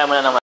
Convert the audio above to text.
Ay, bueno, no